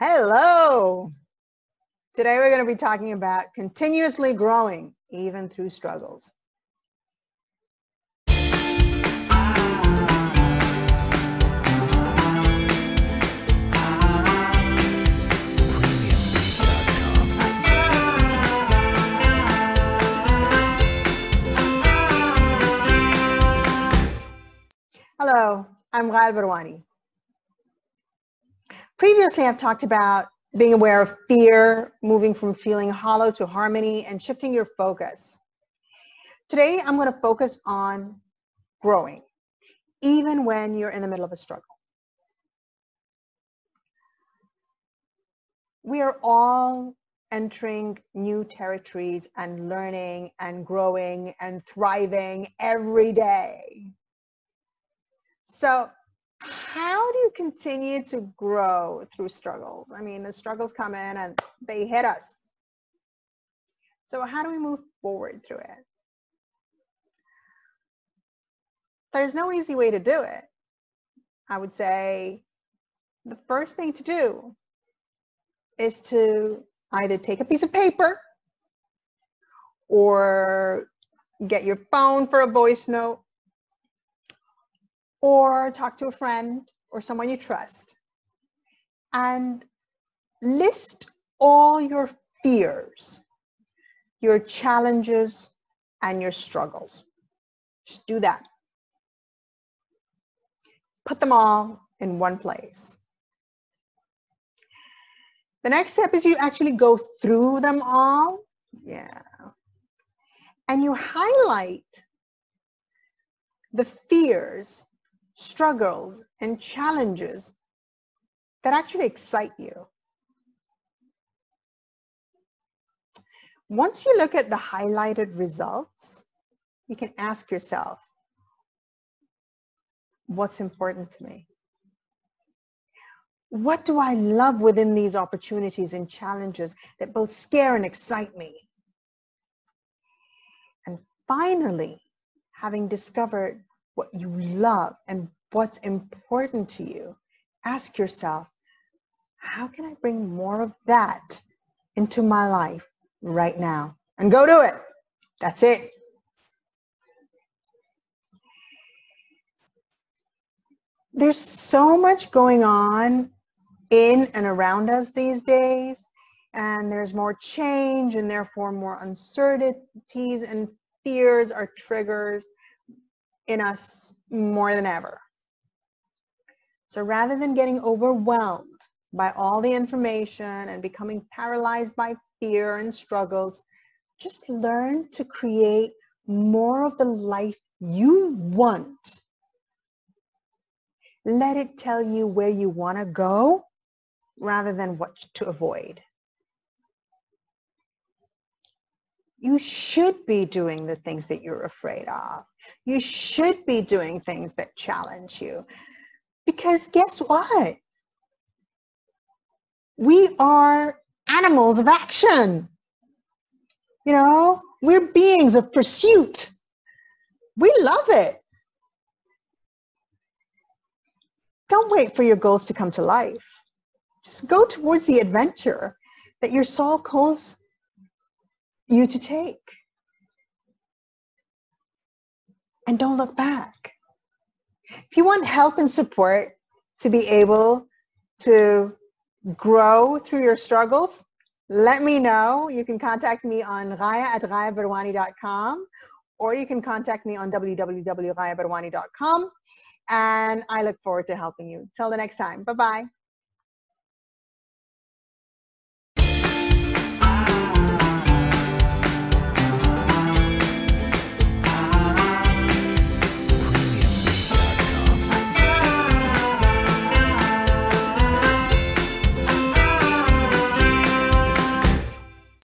Hello. Today we're going to be talking about continuously growing even through struggles. Hello, I'm Ghaya Barwani. Previously, I've talked about being aware of fear, moving from feeling hollow to harmony, and shifting your focus. Today, I'm going to focus on growing, even when you're in the middle of a struggle. We are all entering new territories and learning and growing and thriving every day. So how do you continue to grow through struggles? I mean, the struggles come in and they hit us. So, how do we move forward through it? There's no easy way to do it. I would say the first thing to do is to either take a piece of paper or get your phone for a voice note or talk to a friend or someone you trust and list all your fears, your challenges, and your struggles. Just do that. Put them all in one place. The next step is you actually go through them all. Yeah. And you highlight the fears struggles and challenges that actually excite you. Once you look at the highlighted results, you can ask yourself, what's important to me? What do I love within these opportunities and challenges that both scare and excite me? And finally, having discovered what you love and what's important to you, ask yourself, how can I bring more of that into my life right now? And go do it. That's it. There's so much going on in and around us these days, and there's more change and therefore more uncertainties and fears are triggers in us more than ever. So rather than getting overwhelmed by all the information and becoming paralyzed by fear and struggles, just learn to create more of the life you want. Let it tell you where you want to go rather than what to avoid. You should be doing the things that you're afraid of. You should be doing things that challenge you. Because guess what? We are animals of action. You know, we're beings of pursuit. We love it. Don't wait for your goals to come to life. Just go towards the adventure that your soul calls you to take. and don't look back. If you want help and support to be able to grow through your struggles, let me know. You can contact me on ghaya at ghayabarwani.com or you can contact me on www.ghayabarwani.com and I look forward to helping you. Till the next time. Bye-bye.